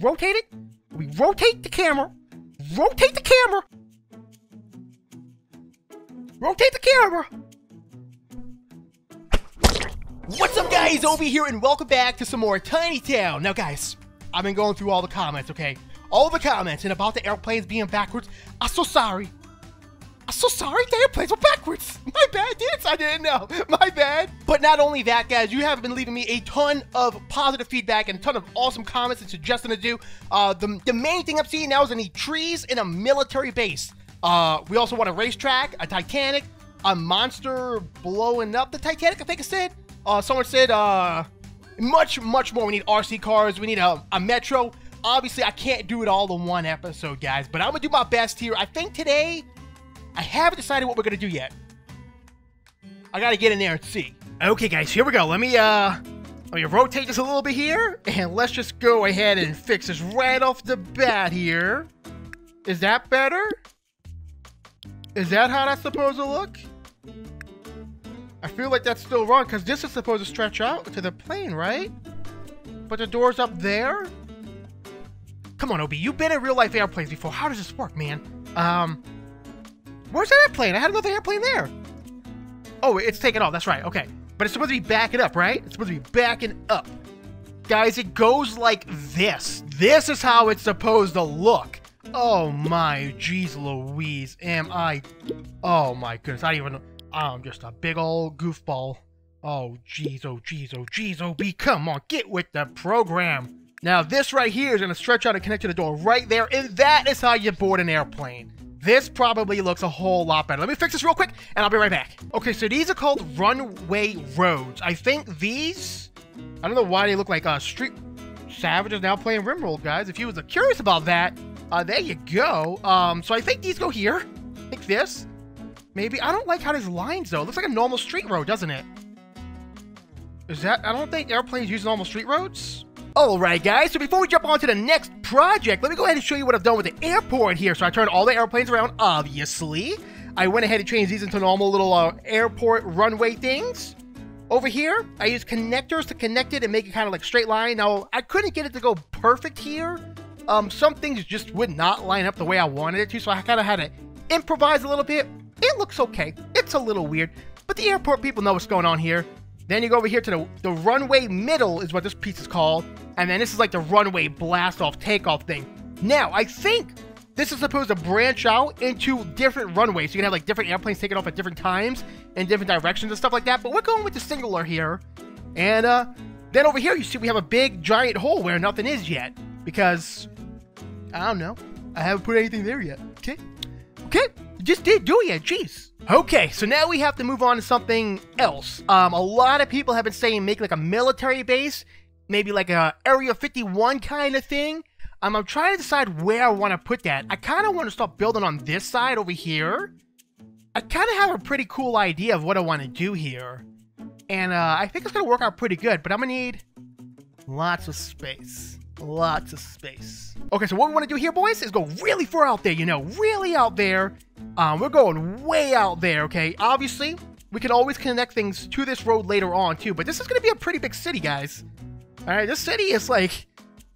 rotate it. We rotate the camera. Rotate the camera. Rotate the camera. What's up, guys? Obi here, and welcome back to some more Tiny Town. Now, guys, I've been going through all the comments, okay? All the comments, and about the airplanes being backwards. I'm so sorry. I'm so sorry the airplanes were backwards. My bad, dudes. I didn't know. My bad. But not only that, guys, you have been leaving me a ton of positive feedback and a ton of awesome comments and suggestions to do. Uh, the, the main thing I'm seeing now is any trees in a military base. Uh, we also want a racetrack, a Titanic, a monster blowing up the Titanic, I think I said. Uh, someone said, uh, much, much more. We need RC cars. We need a, a metro. Obviously, I can't do it all in one episode, guys, but I'm going to do my best here. I think today I haven't decided what we're gonna do yet. I gotta get in there and see. Okay, guys, here we go. Let me, uh, let me rotate this a little bit here, and let's just go ahead and fix this right off the bat here. Is that better? Is that how that's supposed to look? I feel like that's still wrong, because this is supposed to stretch out to the plane, right? But the door's up there? Come on, Obi, you've been in real-life airplanes before. How does this work, man? Um, Where's that airplane? I had another airplane there. Oh, it's taken off. That's right. Okay. But it's supposed to be backing up, right? It's supposed to be backing up. Guys, it goes like this. This is how it's supposed to look. Oh my jeez Louise. Am I... Oh my goodness. I even... I'm just a big old goofball. Oh jeez, oh jeez, oh jeez, oh be Come on, get with the program. Now this right here is to stretch out and connect to the door right there. And that is how you board an airplane. This probably looks a whole lot better. Let me fix this real quick, and I'll be right back. Okay, so these are called runway roads. I think these... I don't know why they look like uh, street... Savage is now playing Rimworld, guys. If you was curious about that, uh, there you go. Um, so I think these go here. Like this. Maybe. I don't like how there's lines, though. It looks like a normal street road, doesn't it? Is that... I don't think airplanes use normal street roads. Alright guys, so before we jump on to the next project, let me go ahead and show you what I've done with the airport here. So I turned all the airplanes around, obviously. I went ahead and changed these into normal little uh, airport runway things. Over here, I used connectors to connect it and make it kind of like straight line. Now, I couldn't get it to go perfect here. Um, some things just would not line up the way I wanted it to, so I kind of had to improvise a little bit. It looks okay. It's a little weird, but the airport people know what's going on here. Then you go over here to the, the runway middle is what this piece is called. And then this is like the runway blast off takeoff thing. Now, I think this is supposed to branch out into different runways. So you can have like different airplanes taking off at different times in different directions and stuff like that. But we're going with the singular here. And uh, then over here, you see we have a big giant hole where nothing is yet. Because, I don't know. I haven't put anything there yet. Okay? Okay? Just did do it. Jeez. Okay, so now we have to move on to something else. Um, a lot of people have been saying make like a military base, maybe like a Area 51 kind of thing. Um, I'm trying to decide where I want to put that. I kind of want to start building on this side over here. I kind of have a pretty cool idea of what I want to do here. And uh, I think it's going to work out pretty good, but I'm going to need lots of space. Lots of space. Okay, so what we want to do here, boys, is go really far out there, you know, really out there. Um, we're going way out there, okay? Obviously, we can always connect things to this road later on, too, but this is going to be a pretty big city, guys. All right, this city is like,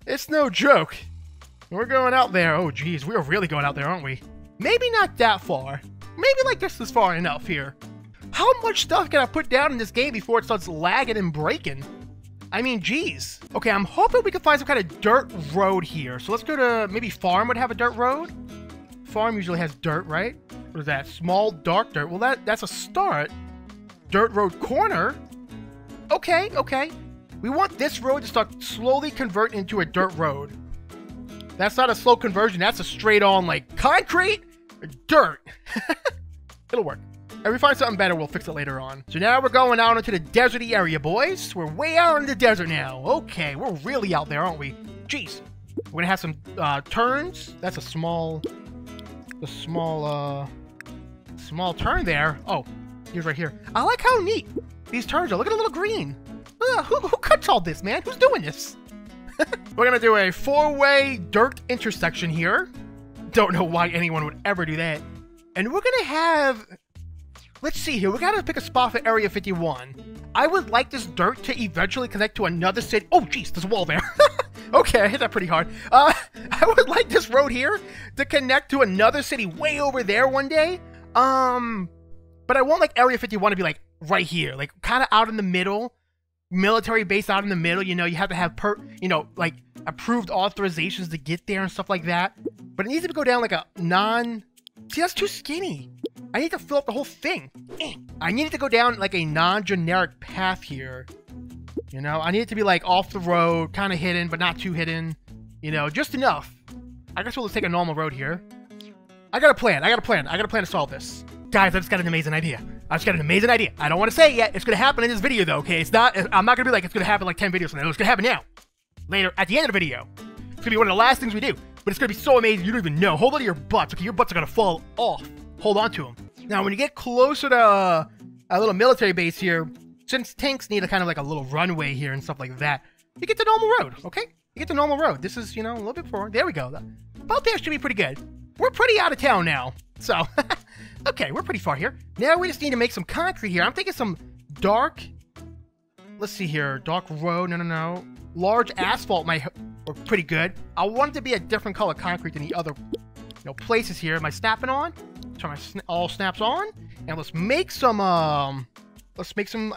it's no joke. We're going out there. Oh, geez, we're really going out there, aren't we? Maybe not that far. Maybe like this is far enough here. How much stuff can I put down in this game before it starts lagging and breaking? I mean, geez. Okay, I'm hoping we can find some kind of dirt road here. So let's go to, maybe farm would have a dirt road? Farm usually has dirt, right? What is that? Small dark dirt. Well, that that's a start. Dirt road corner. Okay, okay. We want this road to start slowly convert into a dirt road. That's not a slow conversion. That's a straight on, like, concrete, dirt. It'll work. If we find something better, we'll fix it later on. So now we're going out into the deserty area, boys. We're way out in the desert now. Okay, we're really out there, aren't we? Jeez. We're gonna have some uh, turns. That's a small, a small, uh, small turn there. Oh, here's right here. I like how neat these turns are. Look at the little green. Uh, who, who cuts all this, man? Who's doing this? we're gonna do a four-way dirt intersection here. Don't know why anyone would ever do that. And we're gonna have Let's see here. We gotta pick a spot for Area 51. I would like this dirt to eventually connect to another city. Oh, jeez, there's a wall there. Okay, I hit that pretty hard. Uh, I would like this road here to connect to another city way over there one day. Um, but I want like Area 51 to be like right here, like kind of out in the middle, military base out in the middle. You know, you have to have per, you know, like approved authorizations to get there and stuff like that. But it needs to go down like a non. See, that's too skinny. I need to fill up the whole thing. I need to go down like a non-generic path here. You know, I need it to be like off the road, kind of hidden, but not too hidden. You know, just enough. I guess we'll just take a normal road here. I got a plan. I got a plan. I got a plan to solve this. Guys, I just got an amazing idea. I just got an amazing idea. I don't want to say it yet. It's going to happen in this video, though, okay? It's not, I'm not going to be like, it's going to happen like 10 videos from now. It's going to happen now. Later, at the end of the video. It's going to be one of the last things we do. But it's to be so amazing, you don't even know. Hold on to your butts, okay? Your butts are to fall off. Hold on to them. Now, when you get closer to uh, a little military base here, since tanks need a kind of like a little runway here and stuff like that, you get the normal road, okay? You get the normal road. This is, you know, a little bit forward. There we go. About there should be pretty good. We're pretty out of town now. So, okay, we're pretty far here. Now we just need to make some concrete here. I'm thinking some dark, let's see here, dark road, no, no, no. Large asphalt might work pretty good. I want it to be a different color concrete than the other, you know, places here. Am I snapping on? Turn my sna all snaps on. And let's make some, um, let's make some,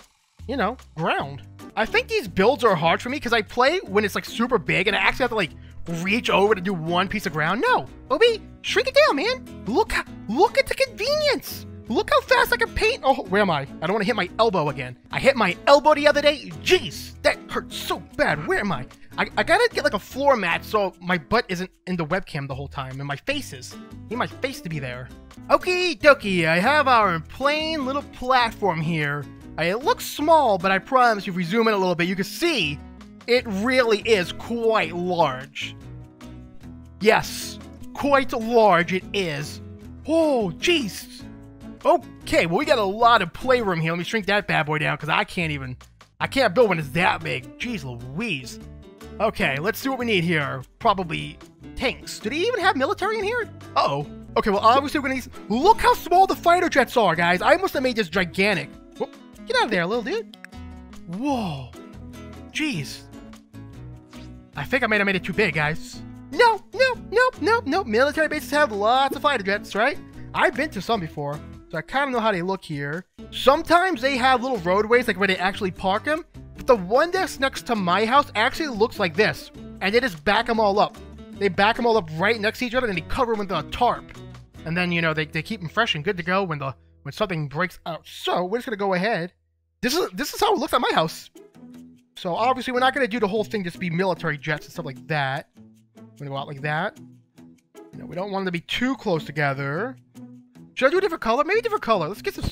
you know, ground. I think these builds are hard for me because I play when it's like super big and I actually have to like reach over to do one piece of ground. No, Obi, shrink it down, man. Look, look at the convenience. Look how fast I can paint. Oh, where am I? I don't want to hit my elbow again. I hit my elbow the other day. Jeez, that hurts so bad. Where am I? I, I gotta get like a floor mat so my butt isn't in the webcam the whole time and my face is. I need my face to be there. Okie dokie, I have our plain little platform here. It looks small, but I promise you if we zoom in a little bit, you can see it really is quite large. Yes, quite large it is. Oh, jeez. Okay, well, we got a lot of playroom here. Let me shrink that bad boy down because I can't even... I can't build one that's that big. Jeez Louise. Okay, let's see what we need here. Probably tanks. Do they even have military in here? Uh oh Okay, well, obviously we're gonna need... Look how small the fighter jets are, guys. I must have made this gigantic. Whoop. Get out of there, little dude. Whoa. Jeez. I think I might have made it too big, guys. No, no, no, no, no. Military bases have lots of fighter jets, right? I've been to some before, so I kind of know how they look here. Sometimes they have little roadways, like where they actually park them. But the one that's next to my house actually looks like this. And they just back them all up. They back them all up right next to each other, and they cover them with a tarp. And then, you know, they, they keep them fresh and good to go when the when something breaks out. So, we're just going to go ahead. This is, this is how it looks at my house. So obviously we're not going to do the whole thing just be military jets and stuff like that. We're going to go out like that. You know, we don't want them to be too close together. Should I do a different color? Maybe a different color. Let's get some...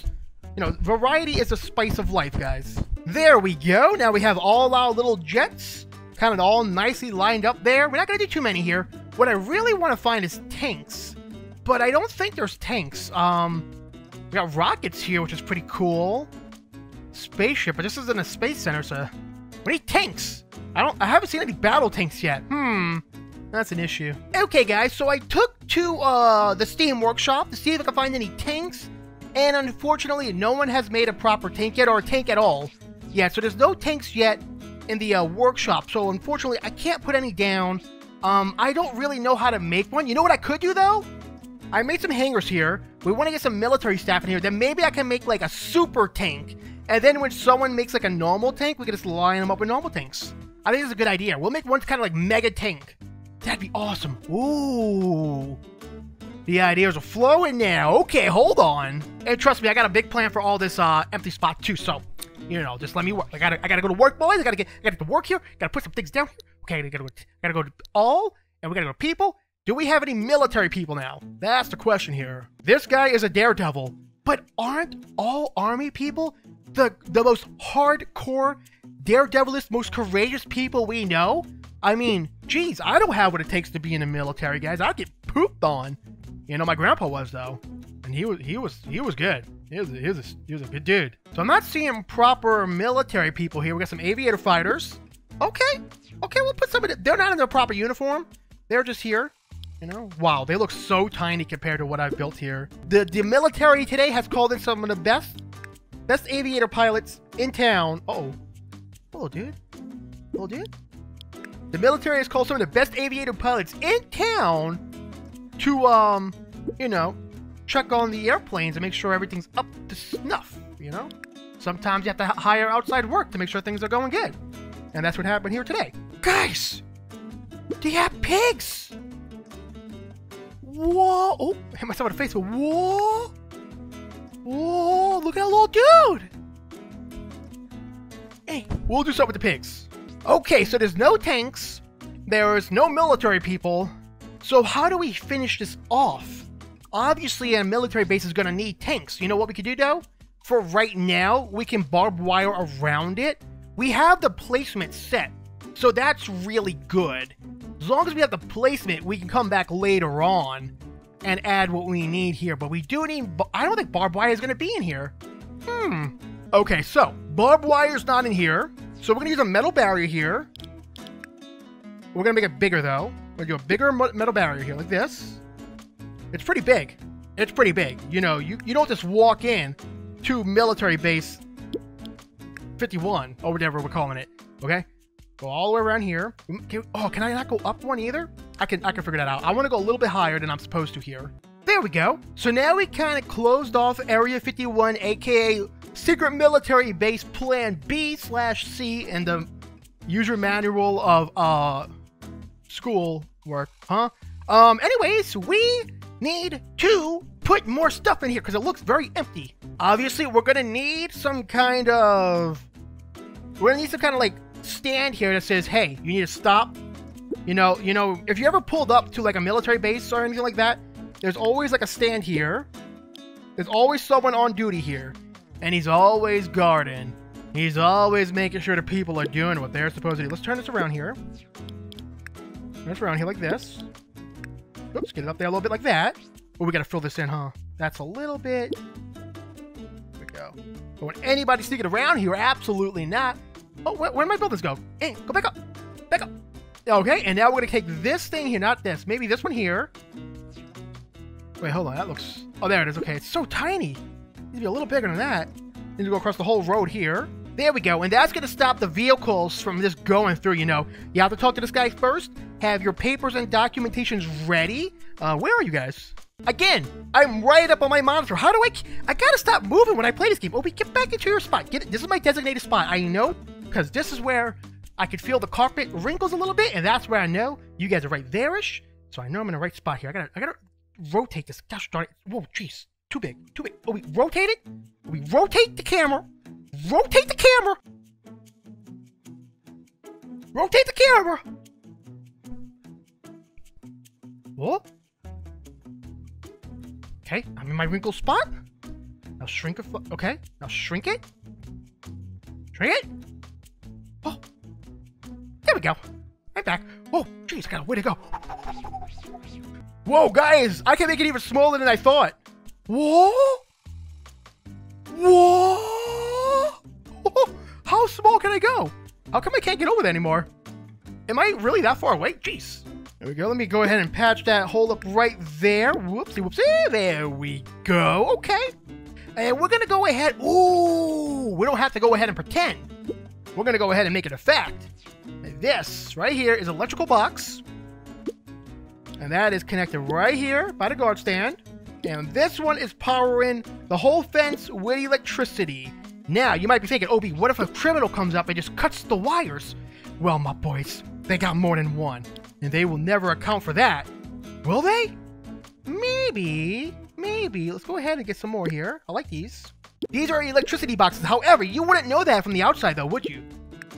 You know, variety is the spice of life, guys. There we go. Now we have all our little jets kind of all nicely lined up there. We're not going to do too many here. What I really want to find is tanks. But I don't think there's tanks. Um, we got rockets here, which is pretty cool. Spaceship, but this isn't a space center, so we need tanks. I don't. I haven't seen any battle tanks yet. Hmm. That's an issue. Okay, guys. So I took to uh, the Steam Workshop to see if I could find any tanks, and unfortunately, no one has made a proper tank yet, or a tank at all. Yeah. So there's no tanks yet in the uh, workshop. So unfortunately, I can't put any down. Um, I don't really know how to make one. You know what I could do though? I made some hangers here. We want to get some military staff in here. Then maybe I can make like a super tank and then when someone makes like a normal tank, we can just line them up with normal tanks. I think it's a good idea. We'll make one kind of like mega tank. That'd be awesome. Ooh. The ideas are flowing now. Okay, hold on. And trust me, I got a big plan for all this uh, empty spot too. So, you know, just let me work. I gotta, I gotta go to work, boys. I gotta get, I gotta get to work here. Gotta put some things down here. Okay, I gotta go, gotta go to all, and we gotta go to people. Do we have any military people now? That's the question here. This guy is a daredevil, but aren't all army people the the most hardcore, daredevilist, most courageous people we know. I mean, geez, I don't have what it takes to be in the military, guys. I'd get pooped on. You know, my grandpa was though, and he was he was he was good. He was, he was, a, he was a good dude. So I'm not seeing proper military people here. We got some aviator fighters. Okay, okay, we'll put some of. They're not in their proper uniform. They're just here. You know, wow, they look so tiny compared to what I've built here. The the military today has called in some of the best Best aviator pilots in town. Uh oh. Hello, dude. Hello, dude. The military has called some of the best aviator pilots in town to, um, you know, check on the airplanes and make sure everything's up to snuff, you know? Sometimes you have to hire outside work to make sure things are going good. And that's what happened here today. Guys! They have pigs! Whoa! Oh, hit myself in the face. Whoa! Whoa! Look at that little dude! Hey, we'll do something with the pigs. Okay, so there's no tanks. There's no military people. So how do we finish this off? Obviously, a military base is going to need tanks. You know what we could do, though? For right now, we can barbed wire around it. We have the placement set, so that's really good. As long as we have the placement, we can come back later on and add what we need here. But we do need... I don't think barbed wire is going to be in here. Hmm. Okay, so barbed wire is not in here. So we're going to use a metal barrier here. We're going to make it bigger, though. We're going to do a bigger metal barrier here, like this. It's pretty big. It's pretty big. You know, you, you don't just walk in to military base 51, or whatever we're calling it. Okay? Go all the way around here. Can, oh, can I not go up one either? I can I can figure that out. I want to go a little bit higher than I'm supposed to here. There we go. So now we kind of closed off Area 51, aka Secret Military Base Plan B slash C in the user manual of uh school work, huh? Um, anyways, we need to put more stuff in here because it looks very empty. Obviously, we're gonna need some kind of we're gonna need some kind of like stand here that says, "Hey, you need to stop." You know, you know, if you ever pulled up to like a military base or anything like that, there's always like a stand here. There's always someone on duty here, and he's always guarding. He's always making sure the people are doing what they're supposed to do. Let's turn this around here. Turn this around here like this. Oops, get it up there a little bit like that. Oh, we gotta fill this in, huh? That's a little bit. There we go. But when anybody sneaking around here, absolutely not. Oh, where, where did my buildings go? Hey, go back up. Back up. Okay, and now we're gonna take this thing here, not this. Maybe this one here. Wait, hold on. That looks... Oh, there it is. Okay, it's so tiny. It needs to be a little bigger than that. Need to go across the whole road here. There we go. And that's going to stop the vehicles from just going through, you know. You have to talk to this guy first. Have your papers and documentations ready. Uh, where are you guys? Again, I'm right up on my monitor. How do I... I gotta stop moving when I play this game. Obi, get back into your spot. Get it. This is my designated spot. I know, because this is where I could feel the carpet wrinkles a little bit, and that's where I know you guys are right there-ish. So I know I'm in the right spot here. I gotta... I gotta rotate this. Gosh darn it. Whoa, jeez. Too big. Too big. Oh, we rotate it. We rotate the camera. Rotate the camera. Rotate the camera. What? Okay, I'm in my wrinkle spot. Now shrink it. Okay, now shrink it. Shrink it. Oh, there we go. Right back. Oh, jeez, got a way to go. Whoa, guys, I can make it even smaller than I thought. Whoa! Whoa! How small can I go? How come I can't get over there anymore? Am I really that far away? Jeez. There we go. Let me go ahead and patch that hole up right there. Whoopsie, whoopsie. There we go. Okay. And we're going to go ahead. Ooh, we don't have to go ahead and pretend. We're going to go ahead and make it a fact. This right here is electrical box. And that is connected right here by the guard stand. And this one is powering the whole fence with electricity. Now, you might be thinking, Obi, what if a criminal comes up and just cuts the wires? Well, my boys, they got more than one, and they will never account for that. Will they? Maybe. Maybe. Let's go ahead and get some more here. I like these. These are electricity boxes. However, you wouldn't know that from the outside, though, would you?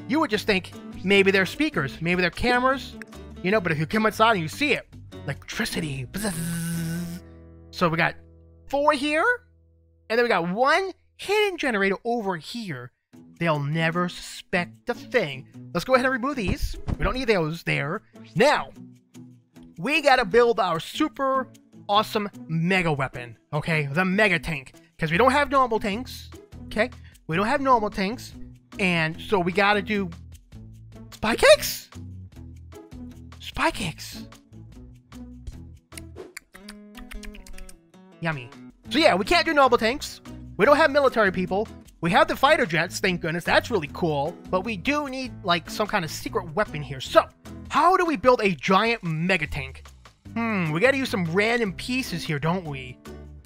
You would just think maybe they're speakers, maybe they're cameras, you know, but if you come outside and you see it, electricity. Bzzz. So we got four here, and then we got one hidden generator over here. They'll never suspect a thing. Let's go ahead and remove these. We don't need those there. Now, we gotta build our super awesome mega weapon, okay? The mega tank. Because we don't have normal tanks, okay? We don't have normal tanks. And so we gotta do SpyCakes? Spy kicks. Yummy. So yeah, we can't do noble tanks. We don't have military people. We have the fighter jets, thank goodness. That's really cool. But we do need, like, some kind of secret weapon here. So, How do we build a giant mega tank? Hmm, we gotta use some random pieces here, don't we?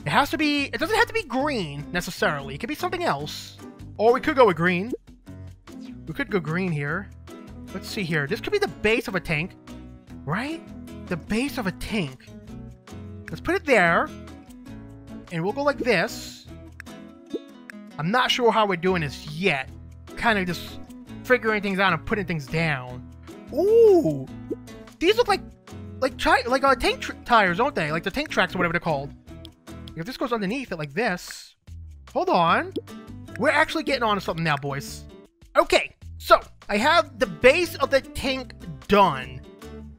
It has to be, it doesn't have to be green, necessarily. It could be something else. Or we could go with green. We could go green here. Let's see here. This could be the base of a tank, right? The base of a tank. Let's put it there. And we'll go like this. I'm not sure how we're doing this yet. Kind of just figuring things out and putting things down. Ooh! These look like like like uh, tank tires, don't they? Like the tank tracks or whatever they're called. If this goes underneath it like this... Hold on. We're actually getting on to something now, boys. Okay, so I have the base of the tank done.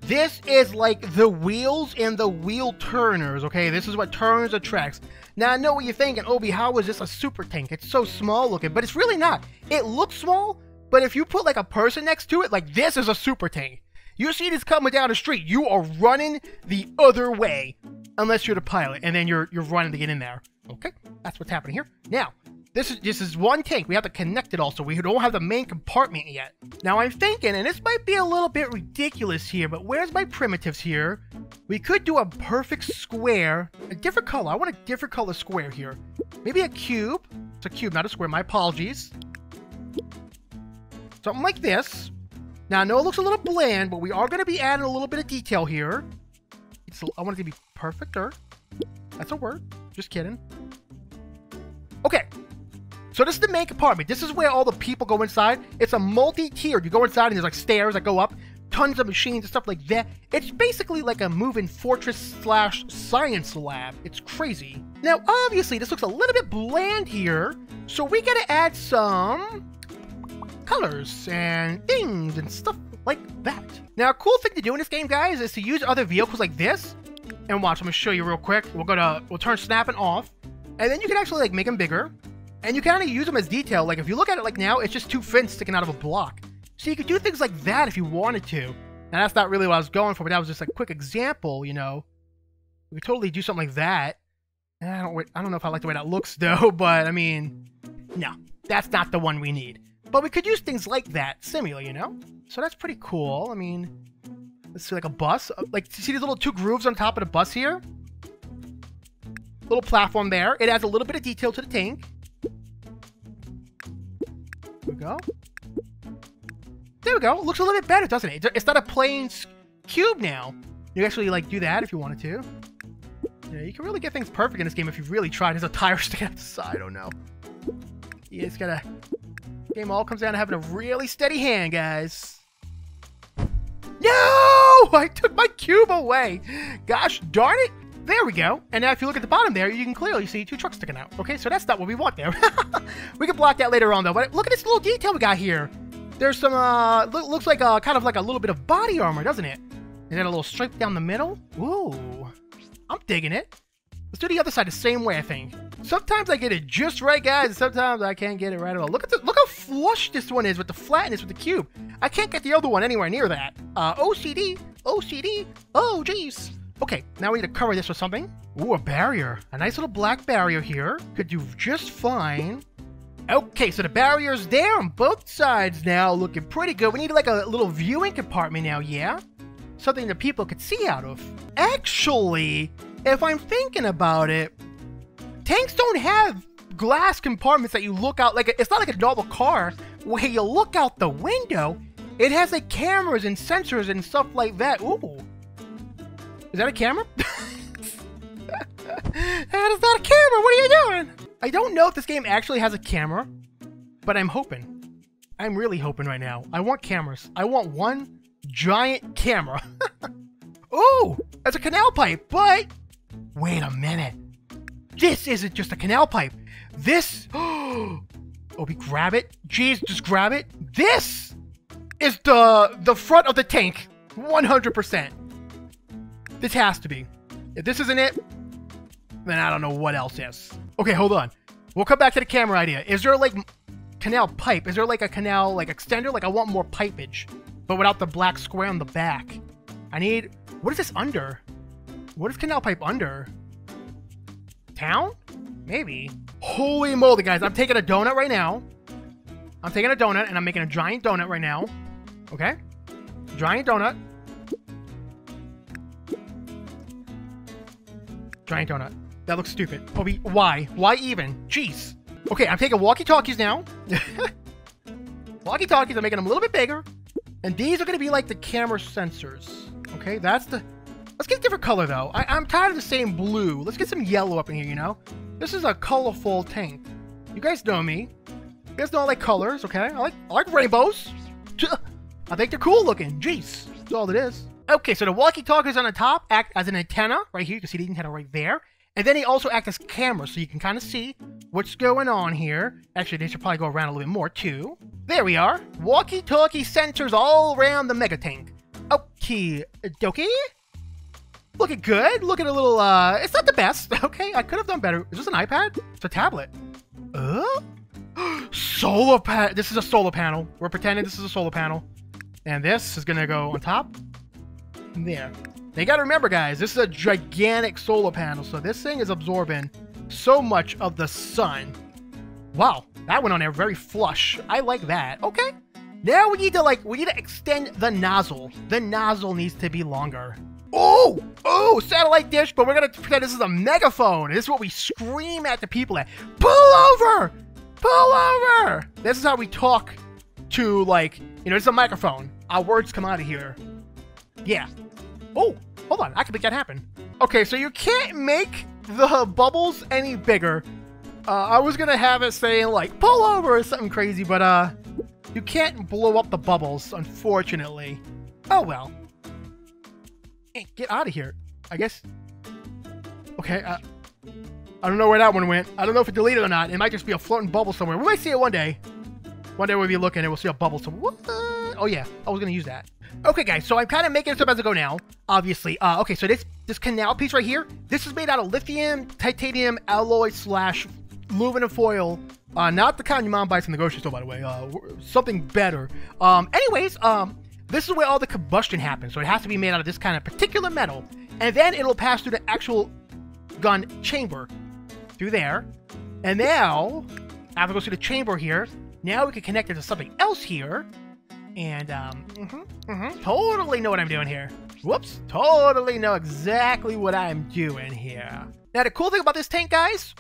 This is like the wheels and the wheel turners, okay? This is what turns the tracks. Now, I know what you're thinking, Obi, how is this a super tank? It's so small looking, but it's really not. It looks small, but if you put like a person next to it, like this is a super tank. You see this coming down the street, you are running the other way, unless you're the pilot, and then you're you're running to get in there. Okay, that's what's happening here. Now, this is this is one tank. We have to connect it also. We don't have the main compartment yet. Now I'm thinking, and this might be a little bit ridiculous here, but where's my primitives here? We could do a perfect square, a different color. I want a different color square here. Maybe a cube. It's a cube, not a square. My apologies. Something like this. Now, I know it looks a little bland, but we are going to be adding a little bit of detail here. It's, I want it to be perfecter. That's a word. Just kidding. So this is the main compartment. This is where all the people go inside. It's a multi-tiered. You go inside and there's like stairs that go up. Tons of machines and stuff like that. It's basically like a moving fortress slash science lab. It's crazy. Now, obviously, this looks a little bit bland here. So we gotta add some colors and things and stuff like that. Now, a cool thing to do in this game, guys, is to use other vehicles like this. And watch, I'm gonna show you real quick. We're gonna, we'll turn snapping off. And then you can actually like make them bigger. And you kind of use them as detail. Like if you look at it like now, it's just two fins sticking out of a block. So you could do things like that if you wanted to. And that's not really what I was going for, but that was just a quick example, you know. We could totally do something like that. I don't, I don't know if I like the way that looks though, but I mean, no, that's not the one we need. But we could use things like that, similar, you know? So that's pretty cool. I mean, let's see, like a bus. Uh, like, see these little two grooves on top of the bus here? Little platform there. It adds a little bit of detail to the tank. There we go. There we go. It looks a little bit better, doesn't it? It's not a plain cube now. You actually, like, do that if you wanted to. Yeah, you can really get things perfect in this game if you really try. There's a tire out the side. Oh, no. You just gotta Game all comes down to having a really steady hand, guys. No! I took my cube away. Gosh darn it. There we go. And now if you look at the bottom there, you can clearly see two trucks sticking out. Okay, so that's not what we want there. we can block that later on, though. But look at this little detail we got here. There's some, uh, looks like a, kind of like a little bit of body armor, doesn't it? And then a little stripe down the middle. Ooh. I'm digging it. Let's do the other side the same way, I think. Sometimes I get it just right, guys, and sometimes I can't get it right at all. Look at the, look how flush this one is with the flatness with the cube. I can't get the other one anywhere near that. Uh, OCD, OCD, oh jeez. Okay, now we need to cover this with something. Ooh, a barrier. A nice little black barrier here. Could do just fine. Okay, so the barrier's there on both sides now, looking pretty good. We need like a little viewing compartment now, yeah? Something that people could see out of. Actually, if I'm thinking about it, tanks don't have glass compartments that you look out like a, it's not like a normal car where you look out the window. It has like cameras and sensors and stuff like that. Ooh. Is that a camera? that is not a camera. What are you doing? I don't know if this game actually has a camera, but I'm hoping. I'm really hoping right now. I want cameras. I want one giant camera. Ooh, that's a canal pipe, but Wait a minute. This isn't just a canal pipe. This. Oh, we grab it. Jeez, just grab it. This is the the front of the tank. 100%. This has to be. If this isn't it, then I don't know what else is. Okay, hold on. We'll come back to the camera idea. Is there like canal pipe? Is there like a canal like extender? Like I want more pipage, but without the black square on the back. I need. What is this under? What is Canal Pipe under? Town? Maybe. Holy moly, guys. I'm taking a donut right now. I'm taking a donut, and I'm making a giant donut right now. Okay? Giant donut. Giant donut. That looks stupid. Obi, why? Why even? Jeez. Okay, I'm taking walkie-talkies now. walkie-talkies, I'm making them a little bit bigger. And these are going to be like the camera sensors. Okay, that's the... Let's get a different color, though. I I'm tired of the same blue. Let's get some yellow up in here, you know? This is a colorful tank. You guys know me. You guys know I like colors, okay? I like, I like rainbows. I think they're cool looking. Jeez. That's all it is. Okay, so the walkie-talkies on the top act as an antenna. Right here, you can see the antenna right there. And then they also act as cameras, so you can kind of see what's going on here. Actually, they should probably go around a little bit more, too. There we are. Walkie-talkie sensors all around the mega tank. Okay, dokie. Looking good. Looking a little, uh, it's not the best, okay? I could have done better. Is this an iPad? It's a tablet. Uh? solar panel. This is a solar panel. We're pretending this is a solar panel. And this is gonna go on top. There. They gotta remember, guys, this is a gigantic solar panel, so this thing is absorbing so much of the sun. Wow, that went on there very flush. I like that. Okay. Now we need to, like, we need to extend the nozzle. The nozzle needs to be longer. Oh! Oh, satellite dish, but we're gonna pretend this is a megaphone. This is what we scream at the people at. Pull over! Pull over! This is how we talk to, like, you know, it's a microphone. Our words come out of here. Yeah. Oh, hold on. I can make that happen. Okay, so you can't make the bubbles any bigger. Uh, I was gonna have it saying like pull over or something crazy, but uh, you can't blow up the bubbles, unfortunately. Oh well. Get out of here. I guess. Okay. Uh, I don't know where that one went. I don't know if it deleted or not. It might just be a floating bubble somewhere. We might see it one day. One day we'll be looking and we'll see a bubble somewhere. Oh yeah, I was gonna use that. Okay, guys, so I'm kind of making this up as I go now, obviously. Uh, okay, so this this canal piece right here, this is made out of lithium, titanium, alloy slash aluminum foil. Uh, not the kind your mom buys from the grocery store, by the way. Uh, something better. Um, anyways, um, this is where all the combustion happens. So it has to be made out of this kind of particular metal. And then it'll pass through the actual gun chamber. Through there. And now, after it goes through the chamber here, now we can connect it to something else here. And, um, mm-hmm, mm-hmm, totally know what I'm doing here. Whoops, totally know exactly what I'm doing here. Now, the cool thing about this tank, guys,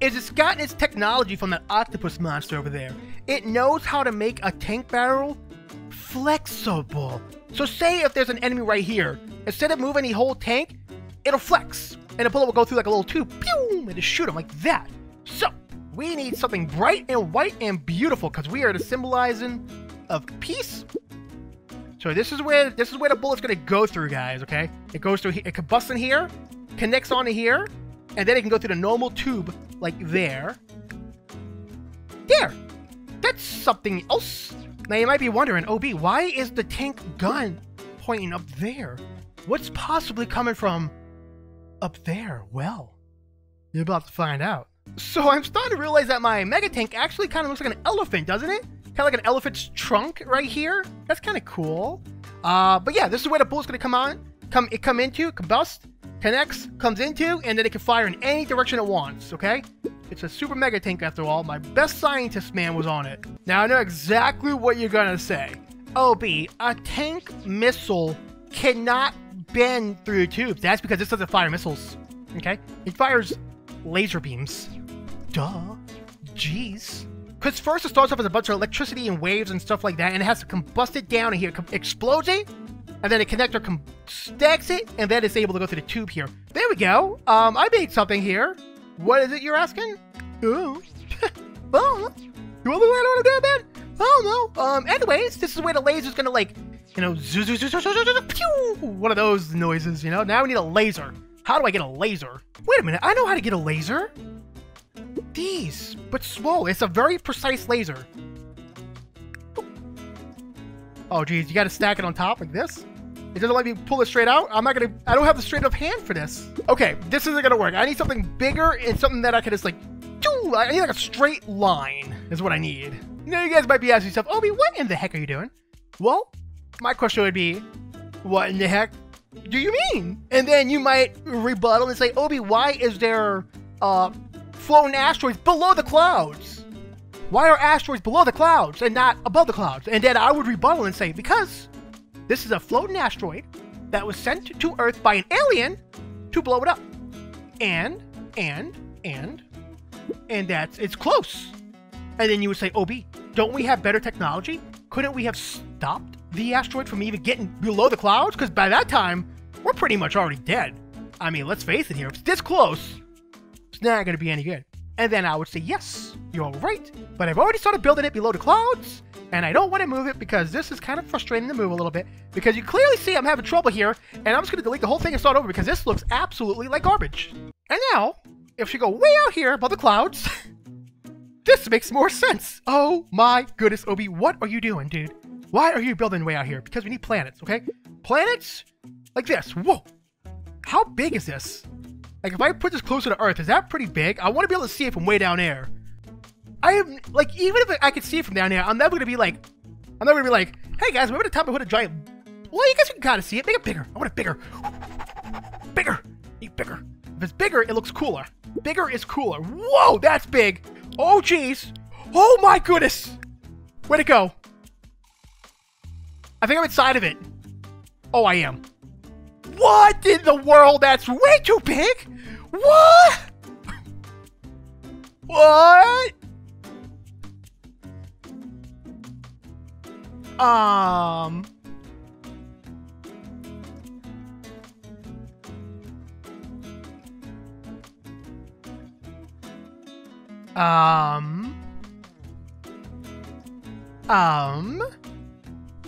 is it's gotten its technology from that octopus monster over there. It knows how to make a tank barrel flexible. So say if there's an enemy right here, instead of moving the whole tank, it'll flex. And a bullet will go through like a little tube, pew, and just shoot him like that. So, we need something bright and white and beautiful because we are the symbolizing of peace. So this is where this is where the bullet's gonna go through, guys. Okay, it goes through. It combusts in here, connects onto here, and then it can go through the normal tube like there. There. That's something else. Now you might be wondering, OB, why is the tank gun pointing up there? What's possibly coming from up there? Well, you're about to find out. So I'm starting to realize that my mega tank actually kind of looks like an elephant, doesn't it? Kind of like an elephant's trunk right here. That's kind of cool. Uh, but yeah, this is where the bullet's gonna come on, come it come into, combust, connects, comes into, and then it can fire in any direction it wants. Okay? It's a super mega tank after all. My best scientist man was on it. Now I know exactly what you're gonna say. OB, a tank missile cannot bend through tubes. That's because this doesn't fire missiles. Okay? It fires laser beams. Duh. Jeez. Because first it starts off as a bunch of electricity and waves and stuff like that, and it has to combust it down and here, it explodes it, and then a connector stacks it, and then it's able to go through the tube here. There we go. Um, I made something here. What is it you're asking? Oh. well, you want to learn how to do that? Oh no. Um, anyways, this is where the laser's gonna like, you know, zoo, zoo, zoo, zoo, zoo, zoo, zoo, pew, one of those noises, you know? Now we need a laser. How do I get a laser? Wait a minute, I know how to get a laser. These, but slow. It's a very precise laser. Oh, geez, you gotta stack it on top like this? It doesn't let me pull it straight out? I'm not gonna, I don't have the straight up hand for this. Okay, this isn't gonna work. I need something bigger and something that I can just like, doo, I need like a straight line is what I need. Know, you guys might be asking yourself, Obi, what in the heck are you doing? Well, my question would be, what in the heck do you mean? And then you might rebuttal and say, Obi, why is there uh, floating asteroids below the clouds? Why are asteroids below the clouds and not above the clouds? And then I would rebuttal and say, because this is a floating asteroid that was sent to Earth by an alien to blow it up. and, and, and, and that's, it's close. And then you would say, OB, don't we have better technology? Couldn't we have stopped the asteroid from even getting below the clouds? Because by that time, we're pretty much already dead. I mean, let's face it here, if it's this close, it's not going to be any good. And then I would say, yes, you're right, but I've already started building it below the clouds, and I don't want to move it because this is kind of frustrating to move a little bit, because you clearly see I'm having trouble here, and I'm just going to delete the whole thing and start over because this looks absolutely like garbage. And now, if you go way out here above the clouds, this makes more sense. Oh my goodness, Obi, what are you doing, dude? Why are you building way out here? Because we need planets, okay? Planets like this. Whoa. How big is this? Like, if I put this closer to Earth, is that pretty big? I want to be able to see it from way down there. I am, like, even if I could see it from down there, I'm never going to be like, I'm never going to be like, hey guys, remember the time I put a giant... Well, you guys can kind of see it. Make it bigger. I want it bigger. Bigger. Need bigger. If it's bigger, it looks cooler. Bigger is cooler. Whoa, that's big. Oh, jeez. Oh, my goodness. Where'd it go. I think I'm inside of it. Oh, I am. What in the world? That's way too big. What? What? Um. Um. Um.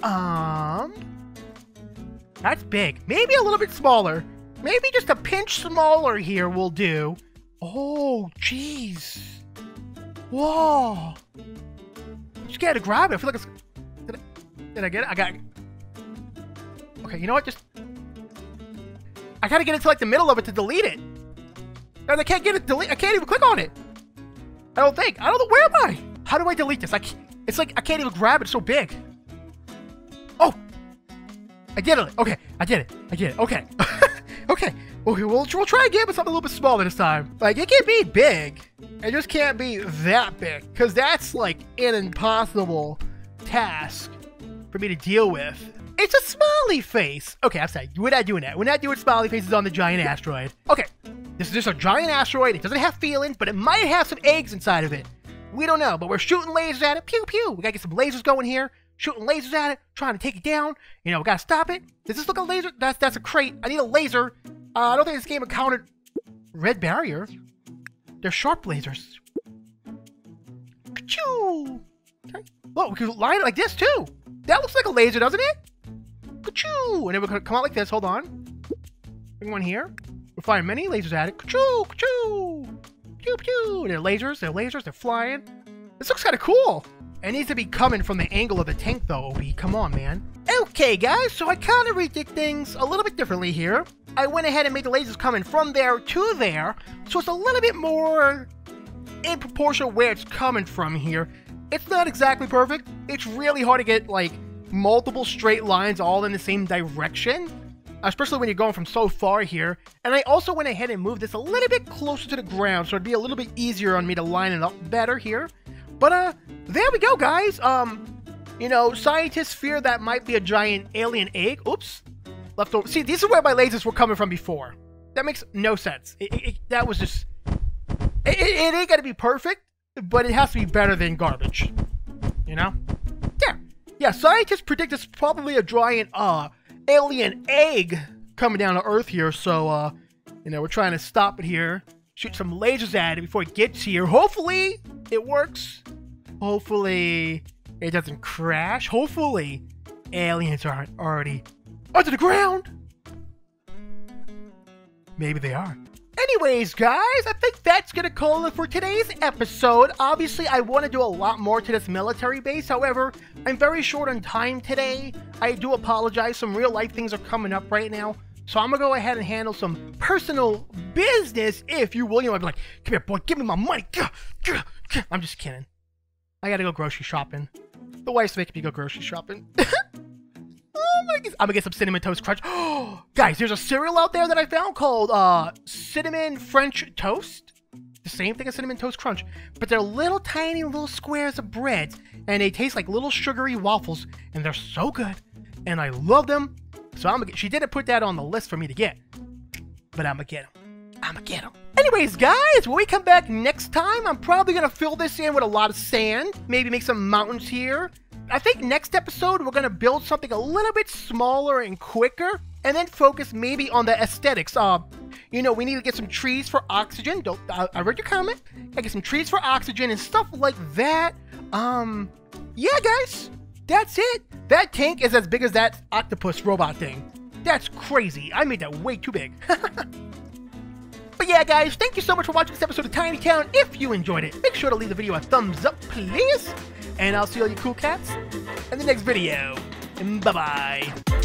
Um. That's big. Maybe a little bit smaller. Maybe just a pinch smaller here will do. Oh, jeez. Whoa. Just gotta grab it. I feel like it's. Did I, did I get it? I got. Okay, you know what? Just. I gotta get into like the middle of it to delete it. And I can't get it delete. I can't even click on it. I don't think. I don't know. Where am I? How do I delete this? I it's like I can't even grab it. It's so big. Oh, I did it. Okay, I did it. I did it. Okay. okay. Okay, we'll, we'll try again with something a little bit smaller this time. Like, it can't be big. It just can't be that big. Because that's, like, an impossible task for me to deal with. It's a smiley face. Okay, I'm sorry. We're not doing that. We're not doing smiley faces on the giant asteroid. Okay, this is just a giant asteroid. It doesn't have feelings, but it might have some eggs inside of it. We don't know, but we're shooting lasers at it. Pew, pew. We gotta get some lasers going here shooting lasers at it, trying to take it down. You know, we gotta stop it. Does this look a laser? That's that's a crate. I need a laser. Uh, I don't think this game encountered red barrier. They're sharp lasers. Ka-choo! Okay. We can line it like this too. That looks like a laser, doesn't it? Ka-choo! And we're gonna come out like this. Hold on. Bring one here. We're firing many lasers at it. Ka-choo! Ka-choo! Pew pew! They're lasers. They're lasers. They're flying. This looks kind of cool. It needs to be coming from the angle of the tank though, OB. Come on, man. Okay, guys, so I kind of redid things a little bit differently here. I went ahead and made the lasers coming from there to there, so it's a little bit more in proportion where it's coming from here. It's not exactly perfect. It's really hard to get, like, multiple straight lines all in the same direction, especially when you're going from so far here. And I also went ahead and moved this a little bit closer to the ground, so it'd be a little bit easier on me to line it up better here. But, uh, there we go, guys. Um, you know, scientists fear that might be a giant alien egg. Oops. Left over. See, these are where my lasers were coming from before. That makes no sense. It, it, that was just... It, it ain't gonna be perfect, but it has to be better than garbage. You know? Yeah. Yeah, scientists predict it's probably a giant, uh, alien egg coming down to Earth here, so, uh, you know, we're trying to stop it here. Shoot some lasers at it before it gets here. Hopefully, it works. Hopefully, it doesn't crash. Hopefully, aliens aren't already under the ground. Maybe they are. Anyways, guys, I think that's gonna call it for today's episode. Obviously, I want to do a lot more to this military base. However, I'm very short on time today. I do apologize. Some real life things are coming up right now. So I'm gonna go ahead and handle some personal business, if you will. You know, I'd be like, come here, boy, give me my money. I'm just kidding. I gotta go grocery shopping. The wife's making me go grocery shopping. oh my god. I'm gonna get some cinnamon toast crunch. Guys, there's a cereal out there that I found called uh, cinnamon French toast. The same thing as cinnamon toast crunch, but they're little tiny little squares of bread, and they taste like little sugary waffles, and they're so good, and I love them. So I'm gonna. Get, she didn't put that on the list for me to get, but I'm gonna get them. I'ma get him. Anyways, guys, when we come back next time, I'm probably gonna fill this in with a lot of sand, maybe make some mountains here. I think next episode we're gonna build something a little bit smaller and quicker, and then focus maybe on the aesthetics. Uh, you know, we need to get some trees for oxygen. Don't I, I read your comment. I get some trees for oxygen and stuff like that. Um, yeah, guys, that's it. That tank is as big as that octopus robot thing. That's crazy. I made that way too big. But yeah, guys, thank you so much for watching this episode of Tiny Town. If you enjoyed it, make sure to leave the video a thumbs up, please. And I'll see all you cool cats in the next video. Bye-bye.